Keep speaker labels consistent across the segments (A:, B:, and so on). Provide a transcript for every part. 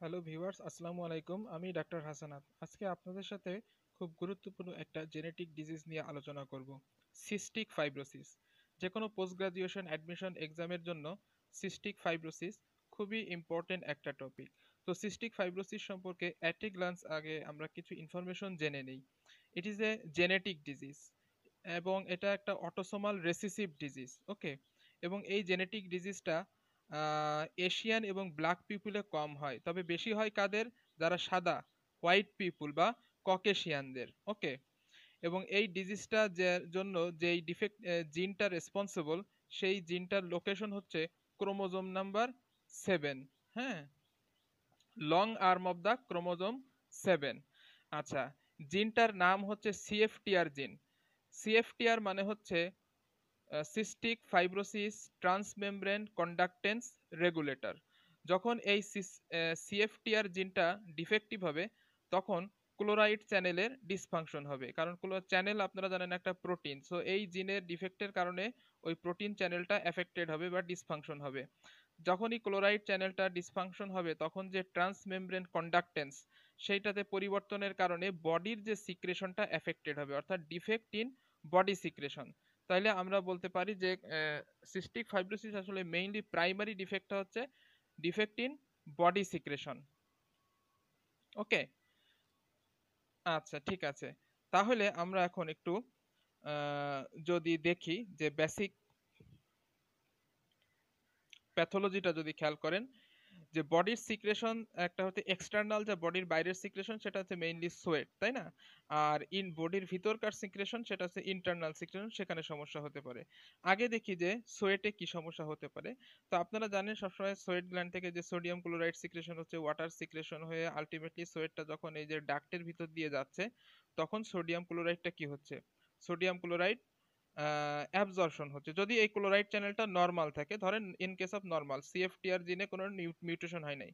A: Hello viewers আসসালামু আলাইকুম আমি ডাক্তার হাসানাত আজকে আপনাদের সাথে খুব গুরুত্বপূর্ণ একটা জেনেটিক ডিজিজ নিয়ে আলোচনা করব সিস্টিক ফাইব্রোসিস যে কোনো পোস্ট গ্রাজুয়েশন অ্যাডমিশন এক্সামের জন্য সিস্টিক ফাইব্রোসিস খুবই ইম্পর্টেন্ট একটা টপিক তো সিস্টিক ফাইব্রোসিস সম্পর্কে অ্যাট গ্লান্স আগে আমরা কিছু ইনফরমেশন জেনে নিই। It is a genetic disease এবং এটা একটা অটোসোমাল রেসিসিভ ডিজিজ ওকে এবং এই জেনেটিক ডিজিজটা এশিয়ান এবং ব্ল্যাক পিপুলে কম হয়। তবে বেশি হয় কাদের? যারা সাদা, হোয়াইট পিপুল বা ককেশিয়ানদের। ওকে? এবং এই ডিজিজটা জন্য যেই ডিফেক্ট জিনটা রেসপন্সিবল সেই জিনটার লোকেশন হচ্ছে ক্রোমোজোম নাম্বার সেভেন। হ্যাঁ? Long arm of the chromosome seven. আচ্ছা জিনটার নাম হচ্ছে সিএফটিআর জিন। সিএফটিআর মানে হচ্ছে cystic fibrosis transmembrane conductance regulator যখন এই সিএফটিআর জিনটা ডিফেক্টিভ হবে, তখন ক্লোরাইড চ্যানেলের ডিসফাংশন হবে। কারণ চ্যানেল আপনারা জানেন একটা প্রোটিন সো এই জিনের ডিফেক্টের কারণে ওই প্রোটিন চ্যানেলটা এফেক্টেড হবে বা ডিসফাংশন হবে। যখনই ক্লোরাইড চ্যানেলটা ডিসফাংশন হবে, তখন যে ট্রান্সমেমব্রেন কন্ডাক্টেন্স সেইটাতে পরিবর্তনের কারণে বডির যে সিক্রেশনটা এফেক্টেড হবে, অর্থাৎ ডিফেক্ট ইন বডি সিক্রেশন তাহলে আমরা বলতে পারি যে সিস্টিক ফাইব্রোসিস আসলে মেইনলি প্রাইমারি ডিফেক্টটা হচ্ছে defect in body secretion okay আচ্ছা ঠিক আছে। তাহলে আমরা এখন একটু যদি দেখি যে বেসিক প্যাথোলজিটা যদি খেয়াল করেন যে বডির সিক্রেশন একটা হচ্ছে এক্সটার্নাল যে বডির বাইরের সিক্রেশন সেটা হচ্ছে মেইনলি সোয়েট তাই না? আর ইন বডির ভিতরকার সিক্রেশন সেটা হচ্ছে ইন্টারনাল সিক্রেশন সেখানে সমস্যা হতে পারে। আগে দেখি যে সোয়েটে কি সমস্যা হতে পারে। তো আপনারা জানেন সবসময় সোয়েট গ্ল্যান্ড থেকে যে সোডিয়াম ক্লোরাইড সিক্রেশন হচ্ছে ওয়াটার সিক্রেশন হয়ে আলটিমেটলি সোয়েটটা যখন এই যে ডাক্টের ভিতর দিয়ে যাচ্ছে, তখন সোডিয়াম ক্লোরাইডটা কি হচ্ছে? সোডিয়াম ক্লোরাইড অ্যাবজর্পশন হচ্ছে। যদি এই ক্লোরাইড চ্যানেলটা নর্মাল থাকে, ধরেন in case of normal CFTR জিনে কোনো মিউটেশন হয় নাই,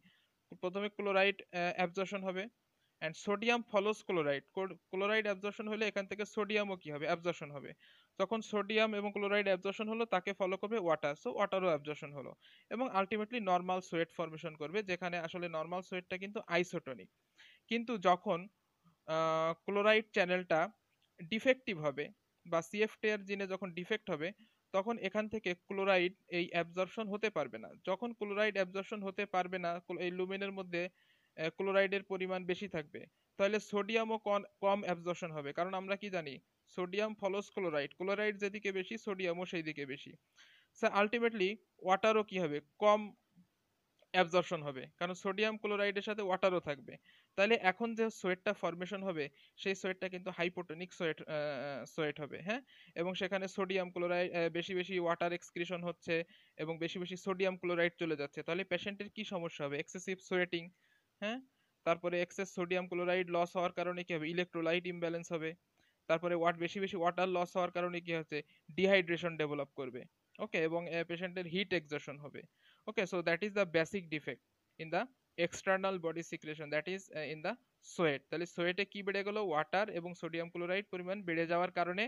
A: প্রথমে ক্লোরাইড অ্যাবজর্পশন হবে and sodium follows chloride chloride absorption হলে এখান থেকে সোডিয়ামও কি হবে? অ্যাবজর্পশন হবে। তখন সোডিয়াম এবং ক্লোরাইড অ্যাবজর্পশন হলো, তাকে ফলো করবে ওয়াটার সো ওয়াটারও অ্যাবজর্পশন হলো এবং আলটিমেটলি নর্মাল সোয়েট ফর্মেশন করবে, যেখানে আসলে নর্মাল সোয়েটটা কিন্তু আইসোটনিক কিন্তু যখন ক্লোরাইড চ্যানেলটা ডিফেক্টিভ হবে বা সিএফটিআর জিনে যখন ডিফেক্ট হবে, তখন এখান থেকে ক্লোরাইড এই অ্যাবজর্পশন হতে পারবে না। যখন ক্লোরাইড অ্যাবজর্পশন হতে পারবে না এই লুমেনের মধ্যে ক্লোরাইডের পরিমাণ বেশি থাকবে, তাহলে সোডিয়ামও কম অ্যাবজর্পশন হবে। কারণ আমরা কি জানি সোডিয়াম ফলস ক্লোরাইড ক্লোরাইড যেদিকে বেশি সোডিয়ামও সেই দিকে বেশি। স্যার আলটিমেটলি ওয়াটারও কি হবে? কম অ্যাবজর্পশন হবে। কারণ সোডিয়াম ক্লোরাইডের সাথে ওয়াটারও থাকবে। তাহলে এখন যে সোয়েটটা ফরমেশন হবে, সেই সোয়েটটা কিন্তু হাইপোটনিক সোয়েট সোয়েট হবে হ্যাঁ? এবং সেখানে সোডিয়াম ক্লোরাইড বেশি বেশি ওয়াটার এক্সক্রিশন হচ্ছে এবং বেশি বেশি সোডিয়াম ক্লোরাইড চলে যাচ্ছে। তাহলে পেশেন্টের কি সমস্যা হবে? এক্সেসিভ সোয়েটিং হ্যাঁ? তারপরে এক্সেস সোডিয়াম ক্লোরাইড লস হওয়ার কারণে কি হবে? ইলেকট্রোলাইট ইমব্যালেন্স হবে। তারপরে ওয়াট বেশি বেশি ওয়াটার লস হওয়ার কারণে কি হচ্ছে? ডিহাইড্রেশন ডেভেলপ করবে। ওকে এবং পেশেন্টের হিট এক্সর্শন হবে। Okay so that is the basic defect in the external body secretion that is uh, in the sweat তাহলে সোয়েটে কি বেড়ে গেল? ওয়াটার এবং সোডিয়াম ক্লোরাইড পরিমাণ বেড়ে যাওয়ার কারণে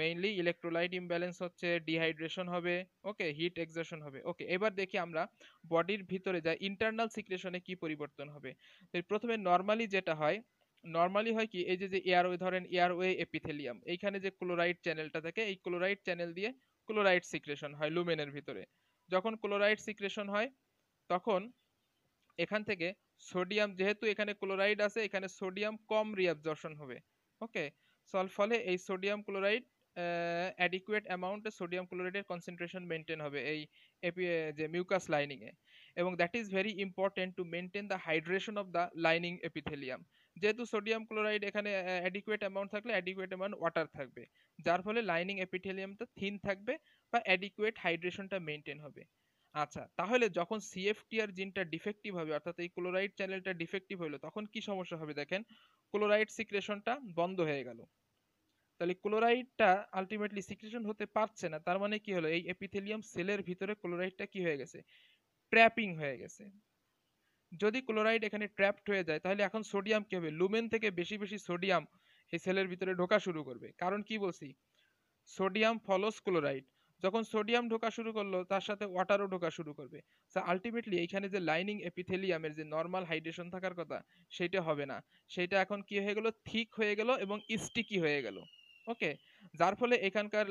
A: মেইনলি ইলেকট্রোলাইট ইমব্যালেন্স হচ্ছে ডিহাইড্রেশন হবে ওকে হিট এক্সর্শন হবে। ওকে এবার দেখি আমরা বডির ভিতরে যা ইন্টারনাল সিক্রেশনে কি পরিবর্তন হবে। প্রথমে নর্মালি যেটা হয় নর্মালি হয় কি এই যে যে এয়ারওয়ে ধরেন এয়ারওয়ে এপিথেলিয়াম এইখানে যে ক্লোরাইড চ্যানেলটা থাকে এই ক্লোরাইড চ্যানেল দিয়ে ক্লোরাইড সিক্রেশন হয় লুমেনের ভিতরে। যখন ক্লোরাইড সিক্রেশন হয়, তখন এখান থেকে সোডিয়াম, যেহেতু এখানে ক্লোরাইড আছে, এখানে সোডিয়াম কম রিঅ্যাবজর্পশন হবে, ওকে? সল ফলে এই সোডিয়াম ক্লোরাইড অ্যাডিকুয়েট অ্যামাউন্টে সোডিয়াম ক্লোরাইডের কনসেন্ট্রেশন মেনটেন হবে এই যে মিউকাস লাইনিংয়ে এবং that is very important to maintain the hydration of the lining epithelium যেহেতু সোডিয়াম ক্লোরাইড এখানে অ্যাডিকুয়েট অ্যামাউন্ট থাকলে অ্যাডিকুয়েট অ্যামাউন্ট ওয়াটার থাকবে। যার ফলে লাইনিং এপিথেলিয়ামটা থিন থাকবে বা অ্যাডিকুয়েট হাইড্রেশনটা মেনটেন হবে। আচ্ছা তাহলে যখন সিএফটিআর জিনটা ডিফেক্টিভ হবে, অর্থাৎ এই ক্লোরাইড চ্যানেলটা ডিফেক্টিভ হলো, তখন কি সমস্যা হবে দেখেন? ক্লোরাইড সিক্রেশনটা বন্ধ হয়ে গেল। তাহলে ক্লোরাইডটা আলটিমেটলি সিক্রেশন হতে পারছে না, তার মানে কি হলো? এই এপিথেলিয়াম সেলের ভিতরে ক্লোরাইডটা কি হয়ে গেছে? ট্র্যাপিং হয়ে গেছে। যদি ক্লোরাইড এখানে ট্র্যাপড হয়ে যায়, তাহলে এখন সোডিয়াম কি হবে? লুমেন থেকে বেশি বেশি সোডিয়াম এই সেলের ভিতরে ঢোকা শুরু করবে। কারণ কি বলছি? সোডিয়াম ফলোস ক্লোরাইড যখন সোডিয়াম ঢোকা শুরু করল, তার সাথে ওয়াটারও ঢোকা শুরু করবে। সো আলটিমেটলি এইখানে যে লাইনিং এপিথেলিয়ামের যে নর্মাল হাইড্রেশন থাকার কথা সেটা হবে না। সেটা এখন কি হয়ে গেল? থিক হয়ে গেল এবং স্টিকি হয়ে গেল। ওকে যার ফলে এখানকার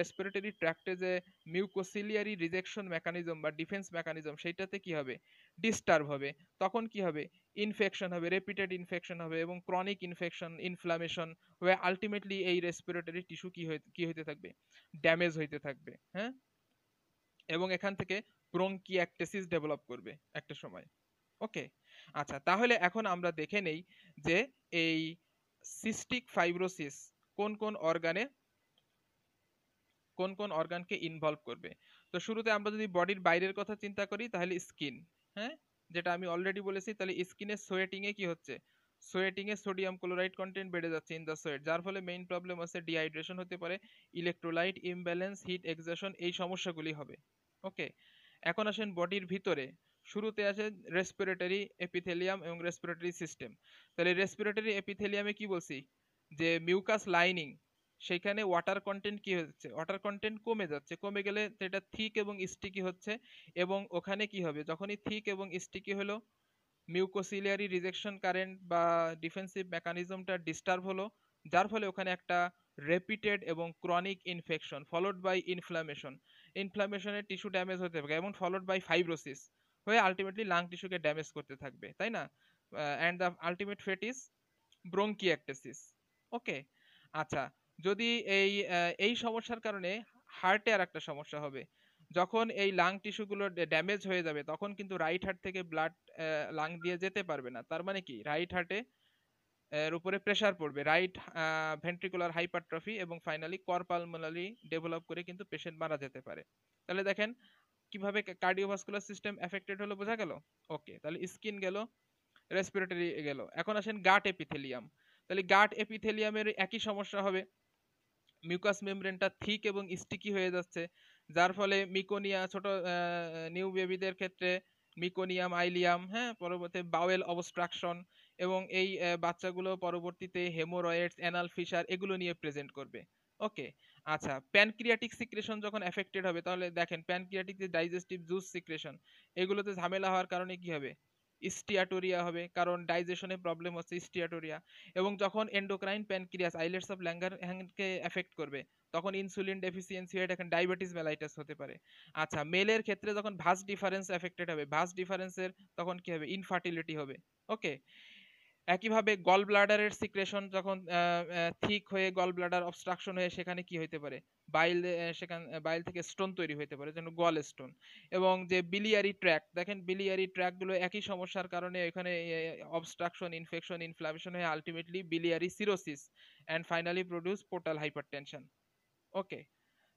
A: রেসপিরেটরি ট্র্যাক্টে যে মিউকোসিলিয়ারি রিজেকশন মেকানিজম বা ডিফেন্স মেকানিজম সেইটাতে কি হবে? ডিস্টার্ব হবে। তখন কি হবে? ইনফেকশন হবে রেপিটেড ইনফেকশন হবে এবং ক্রনিক ইনফেকশন ইনফ্লামেশন হয়ে আলটিমেটলি এই রেসপিরেটরি টিস্যু কি হয়ে, কি হইতে থাকবে? ড্যামেজ হইতে থাকবে হ্যাঁ? এবং এখান থেকে ব্রঙ্কিয়াকটেসিস ডেভেলপ করবে একটা সময়। ওকে আচ্ছা তাহলে এখন আমরা দেখে নেই যে এই সিস্টিক ফাইব্রোসিস কোন কোন অর্গানে কোন কোন অর্গানকে ইনভলভ করবে। তো শুরুতে আমরা যদি বডির বাইরের কথা চিন্তা করি, তাহলে স্কিন হ্যাঁ? যেটা আমি অলরেডি বলেছি, তাহলে স্কিনের সোয়েটিং এ কি হচ্ছে? সোয়েটিং এ সোডিয়াম ক্লোরাইড কন্টেন্ট বেড়ে যাচ্ছে ইন দ্য সোয়েট যার ফলে মেইন প্রবলেম আছে ডিহাইড্রেশন হতে পারে ইলেকট্রোলাইট ইমব্যালেন্স হিট এক্সেশন এই সমস্যাগুলি হবে। ওকে এখন আসেন বডির ভিতরে। শুরুতে আছে রেসপিরেটরি এপিথেলিয়াম এবং রেসপিরেটরি সিস্টেম তাহলে রেসপিরেটরি এপিথেলিয়ামে কি বলছি? যে মিউকাস লাইনিং সেখানে ওয়াটার কন্টেন্ট কি হচ্ছে? ওয়াটার কন্টেন্ট কমে যাচ্ছে। কমে গেলে সেটা থিক এবং স্টিকি হচ্ছে এবং ওখানে কি হবে? যখনই থিক এবং স্টিকি হলো মিউকোসিলিয়ারি রিজেকশন কারেন্ট বা ডিফেন্সিভ মেকানিজমটা ডিস্টার্ব হলো, যার ফলে ওখানে একটা রেপিটেড এবং chronic infection followed by inflammation ইনফ্লামেশনের tissue damage হতে থাকে এবং ফলোড বাই ফাইব্রোসিস হয়ে আলটিমেটলি লাং টিস্যুকে ড্যামেজ করতে থাকবে, তাই না? And the ultimate fate is bronchiectasis okay আচ্ছা যদি এই এই সমস্যার কারণে হার্টে আর একটা সমস্যা হবে। যখন এই লাং টিস্যুগুলো ড্যামেজ হয়ে যাবে, তখন কিন্তু রাইট হার্ট থেকে ব্লাড লাং দিয়ে যেতে পারবে না। তার মানে কি? রাইট হার্টে এর উপরে প্রেসার পড়বে। রাইট ভেন্ট্রিকুলার হাইপারট্রফি এবং ফাইনালি করপালমোনালি ডেভেলপ করে কিন্তু পেশেন্ট মারা যেতে পারে। তাহলে দেখেন, কীভাবে কার্ডিওভাস্কুলার সিস্টেম এফেক্টেড হলো বোঝা গেল? ওকে তাহলে স্কিন গেল রেসপিরেটরি গেল। এখন আসেন গাট এপিথেলিয়াম তাহলে গাট এপিথেলিয়ামের একই সমস্যা হবে। মিউকাস মেমব্রেনটা থিক এবং স্টিকি হয়ে যাচ্ছে, যার ফলে মিকোনিয়া ছোট নিউ বেবিদের ক্ষেত্রে মিকোনিয়াম, আইলিয়াম হ্যাঁ পরবর্তী বাওয়েল অবস্ট্রাকশন এবং এই বাচ্চাগুলো পরবর্তীতে হেমোরয়েডস অ্যানাল ফিশার এগুলো নিয়ে প্রেজেন্ট করবে। ওকে আচ্ছা প্যানক্রিয়াটিক সিক্রেশন যখন এফেক্টেড হবে, তাহলে দেখেন প্যানক্রিয়াটিক যে ডাইজেস্টিভ জুস সিক্রেশন এগুলোতে ঝামেলা হওয়ার কারণে কি হবে? স্টিয়াটোরিয়া হবে, কারণ ডাইজেশনে প্রবলেম হচ্ছে স্টিয়াটোরিয়া। এবং যখন এন্ডোক্রাইন প্যানক্রিয়াস আইলেটস অফ ল্যাঙ্গার হ্যান্ডকে এফেক্ট করবে, তখন ইনসুলিন ডেফিসিয়েন্সি হয়ে এখন ডায়াবেটিস মেলাইটাস হতে পারে। আচ্ছা মেলের ক্ষেত্রে যখন ভাস ডিফারেন্স এফেক্টেড হবে ভাস ডিফারেন্সের তখন কি হবে? ইনফার্টিলিটি হবে। ওকে একইভাবে গল ব্লাডারের সিক্রেশন যখন থিক হয়ে গল ব্লাডার অবস্ট্রাকশন হয়ে, সেখানে কি হইতে পারে? বাইল সেখান বাইল থেকে স্টোন তৈরি হইতে পারে, যেন গল স্টোন এবং যে বিলিয়ারি ট্র্যাক দেখেন বিলিয়ারি ট্র্যাকগুলো একই সমস্যার কারণে এখানে অবস্ট্রাকশন ইনফেকশন ইনফ্লামেশন হয়ে ultimately biliary cirrhosis and finally produce portal hypertension okay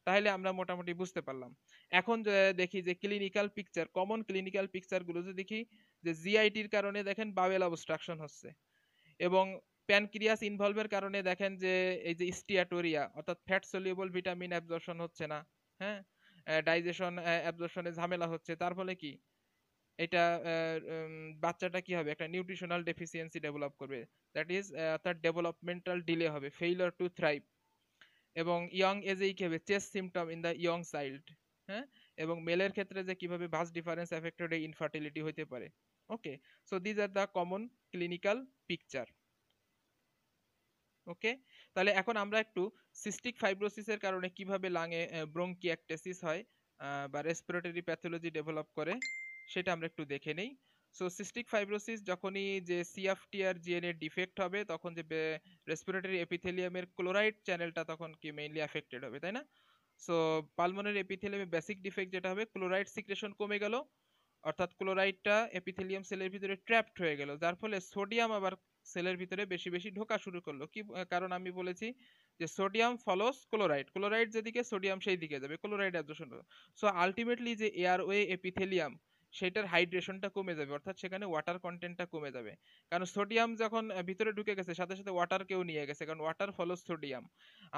A: তাহলে আমরা মোটামুটি বুঝতে পারলাম। এখন দেখি যে ক্লিনিক্যাল পিকচার কমন ক্লিনিক্যাল পিকচারগুলো যদি দেখি, যে জিআইটির কারণে দেখেন বাওয়েল অবস্ট্রাকশন হচ্ছে। এবং প্যানক্রিয়াস ইনভলভের কারণে দেখেন যে, এই যে স্টিয়াটোরিয়া অর্থাৎ ফ্যাট সলিউবল ভিটামিন অ্যাবজর্পশন হচ্ছে না হ্যাঁ? ডাইজেশন অ্যাবজর্পশনে ঝামেলা হচ্ছে। তার ফলে কি? এটা বাচ্চাটা কি হবে? একটা নিউট্রিশনাল ডেফিসিয়েন্সি ডেভেলপ করবে। দ্যাট ইজ তার ডেভেলপমেন্টাল ডিলে হবে ফেইলার টু থ্রাইভ এবং ইয়ং এজেই কি হবে? Chest symptom in the young child হ্যাঁ? এবং মেলের ক্ষেত্রে যে কীভাবে ভাস ডিফারেন্স এফেক্টেড ইনফার্টিলিটি হতে পারে। Okay so these are the common clinical picture okay? তাহলে এখন আমরা একটু সিস্টিক ফাইব্রোসিসের কারণে কীভাবে লাঙে ব্রঙ্কিয়াকটেসিস হয় বা রেসপিরেটরি প্যাথোলজি ডেভেলপ করে, সেটা আমরা একটু দেখে নেই। সো সিস্টিক ফাইব্রোসিস যখনই যে সিএফটিআর জিএনএ ডিফেক্ট হবে, তখন যে রেসপিরেটরি এপিথেলিয়ামের ক্লোরাইড চ্যানেলটা তখন কি মেইনলি এফেক্টেড হবে, তাই না? সো পালমোনারি এপিথেলিয়ামে বেসিক ডিফেক্ট যেটা হবে ক্লোরাইড সিক্রেশন কমে গেল, অর্থাৎ ক্লোরাইডটা এপিথেলিয়াম সেলের ভিতরে ট্র্যাপড হয়ে গেল। যার ফলে সোডিয়াম আবার সেলের ভিতরে বেশি বেশি ঢোকা শুরু করল। কি কারণ আমি বলেছি যে সোডিয়াম ফলোস ক্লোরাইড। ক্লোরাইড যেদিকে সোডিয়াম সেই দিকে যাবে, ক্লোরাইড অ্যাবজর্পশন সো আলটিমেটলি যে এয়ারওয়ে এপিথেলিয়াম, সেটার হাইড্রেশনটা কমে যাবে, অর্থাৎ সেখানে ওয়াটার কন্টেন্টটা কমে যাবে। কারণ সোডিয়াম যখন ভিতরে ঢুকে গেছে, সাথে সাথে ওয়াটার কেউ নিয়ে গেছে, কারণ ওয়াটার ফলো সোডিয়াম।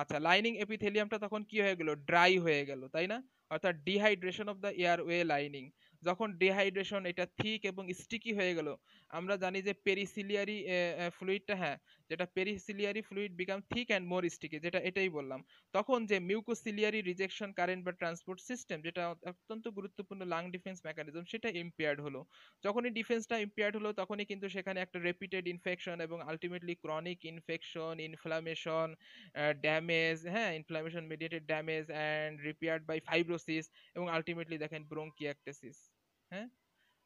A: আচ্ছা লাইনিং এপিথেলিয়ামটা তখন কি হয়ে গেল? ড্রাই হয়ে গেল, তাই না? অর্থাৎ dehydration of the airway lining যখন ডিহাইড্রেশন এটা থিক এবং স্টিকি হয়ে গেল আমরা জানি যে পেরিসিলিয়ারি ফ্লুইডটা হ্যাঁ যেটা periciliary fluid become thick and more sticky যেটা এটাই বললাম। তখন যে মিউকোসিলিয়ারি রিজেকশন কারেন্ট বা ট্রান্সপোর্ট সিস্টেম যেটা অত্যন্ত গুরুত্বপূর্ণ লাং ডিফেন্স মেকানিজম সেটা ইম্পেয়ার্ড হলো। যখনই ডিফেন্সটা ইম্পেয়ার্ড হলো, তখনই কিন্তু সেখানে একটা রেপিটেড ইনফেকশন এবং ultimately chronic infection inflammation damage হ্যাঁ inflammation mediated damage and repaired by fibrosis এবং আলটিমেটলি দেখেন ব্রোঙ্কিয়াকটেসিস হ্যাঁ?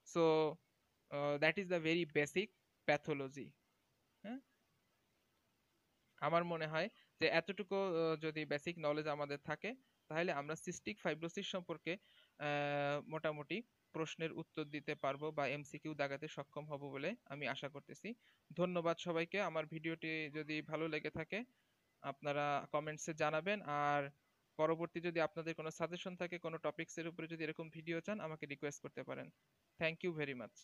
A: So that is the very basic pathology হ্যাঁ? আমার মনে হয় যে এতটুকু যদি বেসিক নলেজ আমাদের থাকে, তাহলে আমরা সিস্টিক ফাইব্রোসিস সম্পর্কে, আহ, মোটামুটি প্রশ্নের উত্তর দিতে পারব বা এমসিকিউ দাগাতে সক্ষম হব বলে আমি আশা করতেছি। ধন্যবাদ সবাইকে। আমার ভিডিওটি যদি ভালো লেগে থাকে, আপনারা কমেন্টসে জানাবেন। আর পরবর্তী যদি আপনাদের কোনো সাজেশন থাকে, কোনো টপিকসের উপরে যদি এরকম ভিডিও চান, আমাকে রিকোয়েস্ট করতে পারেন। Thank you very much